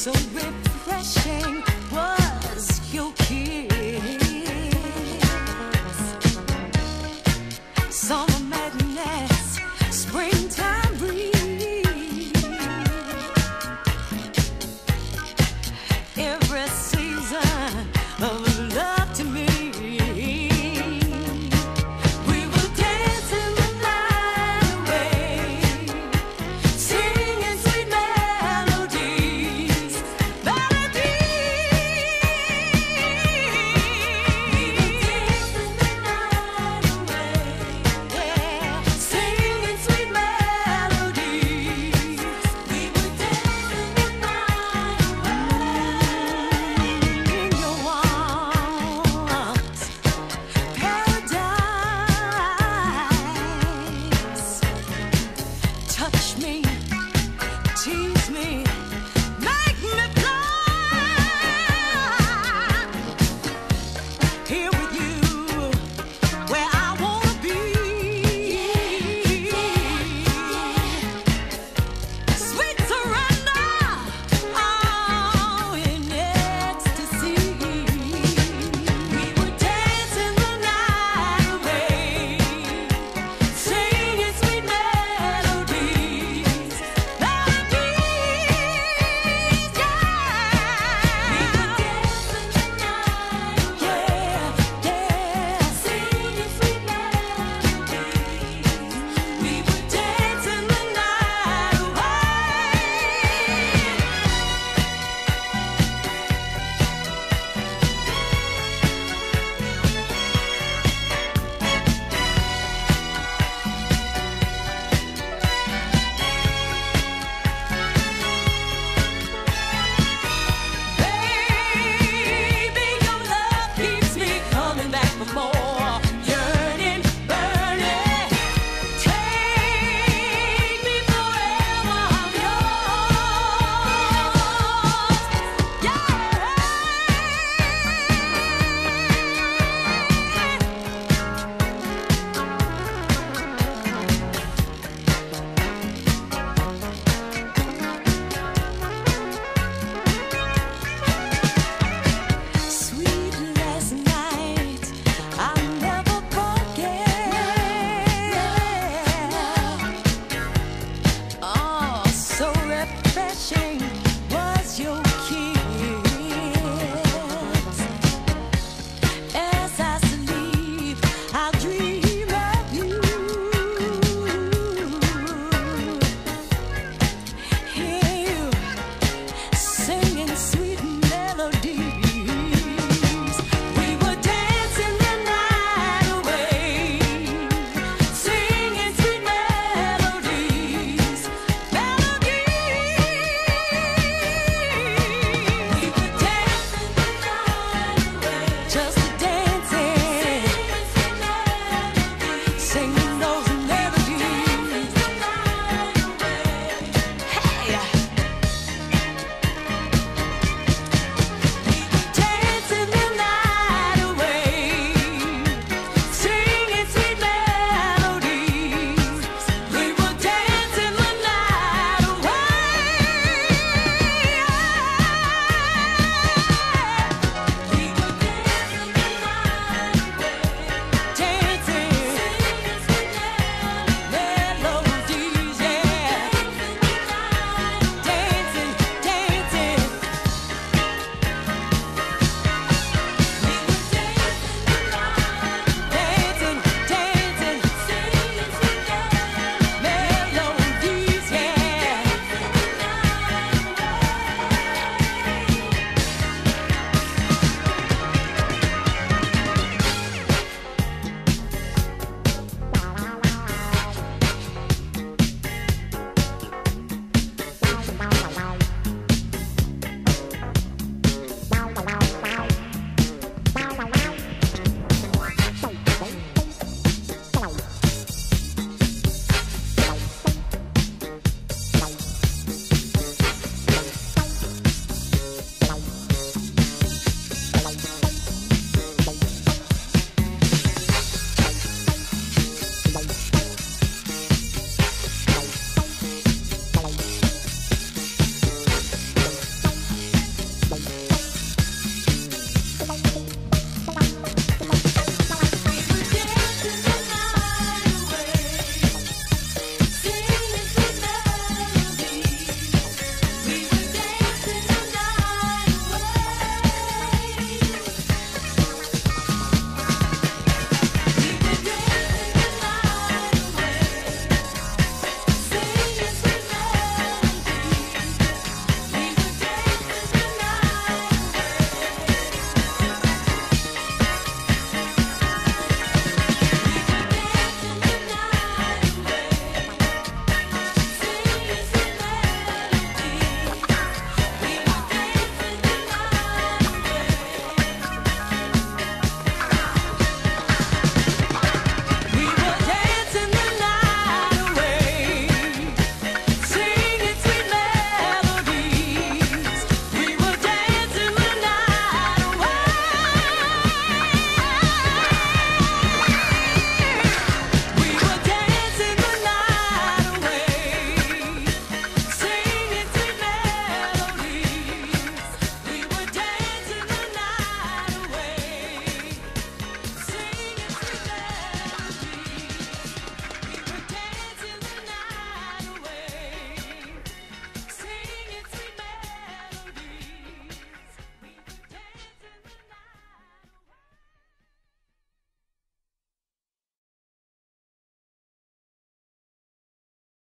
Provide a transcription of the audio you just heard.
so refreshing.